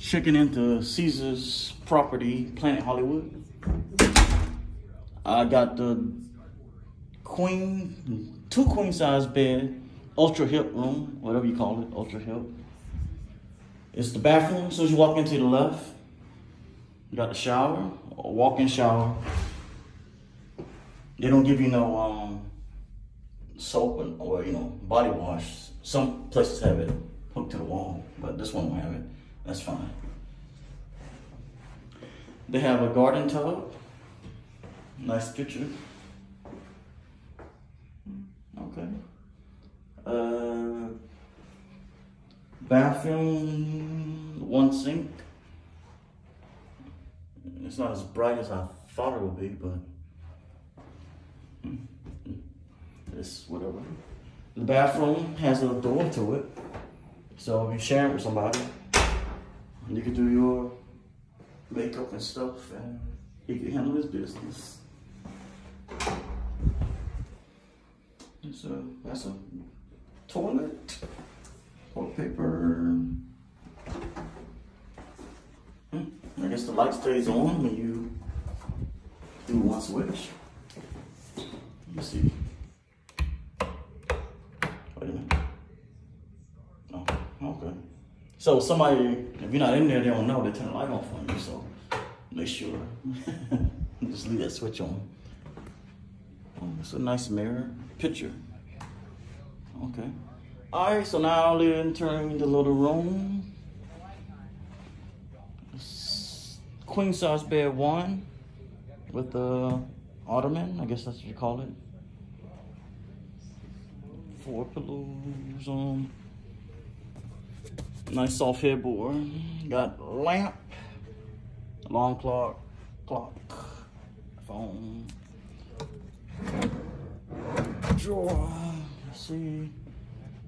checking into Caesars property, Planet Hollywood. I got the queen, two queen size bed, ultra hip room, whatever you call it, ultra hip. It's the bathroom. so as you walk into the left, you got the shower, walk-in shower. They don't give you no um, soap or you know body wash. Some places have it hooked to the wall, but this one don't have it. That's fine. They have a garden tub. Nice picture. Okay. Uh, bathroom, one sink. It's not as bright as I thought it would be, but it's whatever. The bathroom has a door to it. So if you're sharing with somebody, you can do your makeup and stuff and he can handle his business. It's a, that's a toilet, toilet paper. Hmm, I guess the light stays on when you do one switch. Me see. Wait a minute. Oh, okay. So somebody, if you're not in there, they don't know. They turn the light on for you. So make sure. Just leave that switch on. Oh, it's a nice mirror picture. Okay. All right. So now we're entering the little room. Queen size bed one with the ottoman. I guess that's what you call it four pillows on. Nice soft headboard. Got lamp, long clock, clock, phone, drawer. Let's see.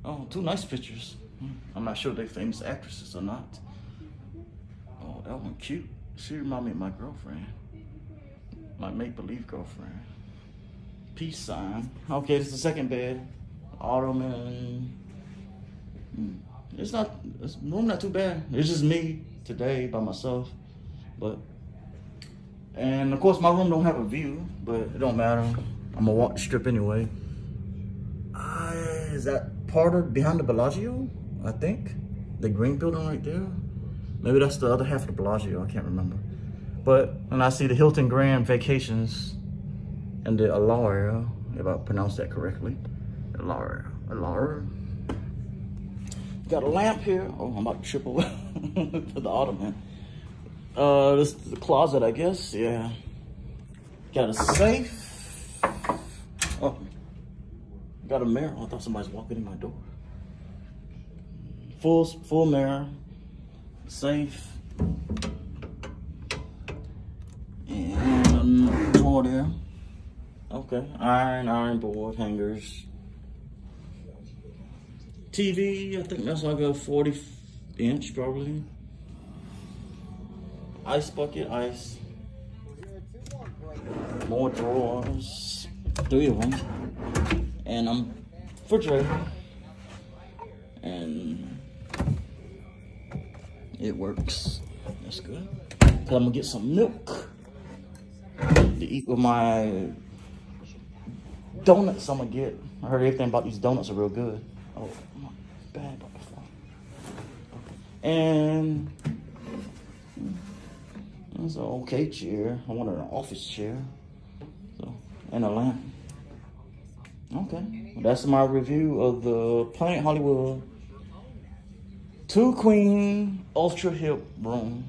Oh, two nice pictures. I'm not sure they're famous actresses or not. Oh, that one cute. She remind me of my girlfriend. My make-believe girlfriend. Peace sign. Okay, this is the second bed. Ottoman. Hmm. It's not, it's room not too bad. It's just me today by myself. But, and of course my room don't have a view, but it don't matter. I'm gonna walk the strip anyway. Uh, is that part of behind the Bellagio? I think. The green building right there. Maybe that's the other half of the Bellagio, I can't remember. But, and I see the Hilton Grand Vacations and the Alaria, if I pronounced that correctly. Alara, Alara. Got a lamp here. Oh, I'm about to trip over to the ottoman. Uh, this is the closet, I guess. Yeah. Got a safe. Oh, got a mirror. I thought somebody's walking in my door. Full, full mirror. Safe. And a drawer there. Okay. Iron, iron board, hangers. TV, I think that's like a 40 inch probably. Ice bucket, ice. More drawers, three of them. And I'm refrigerator. And it works. That's good. Cause I'm gonna get some milk to eat with my donuts I'm gonna get. I heard everything about these donuts are real good. Oh, bad butterfly. And it's an okay chair. I wanted an office chair. So, and a lamp. Okay, well, that's my review of the Planet Hollywood two queen ultra hip room.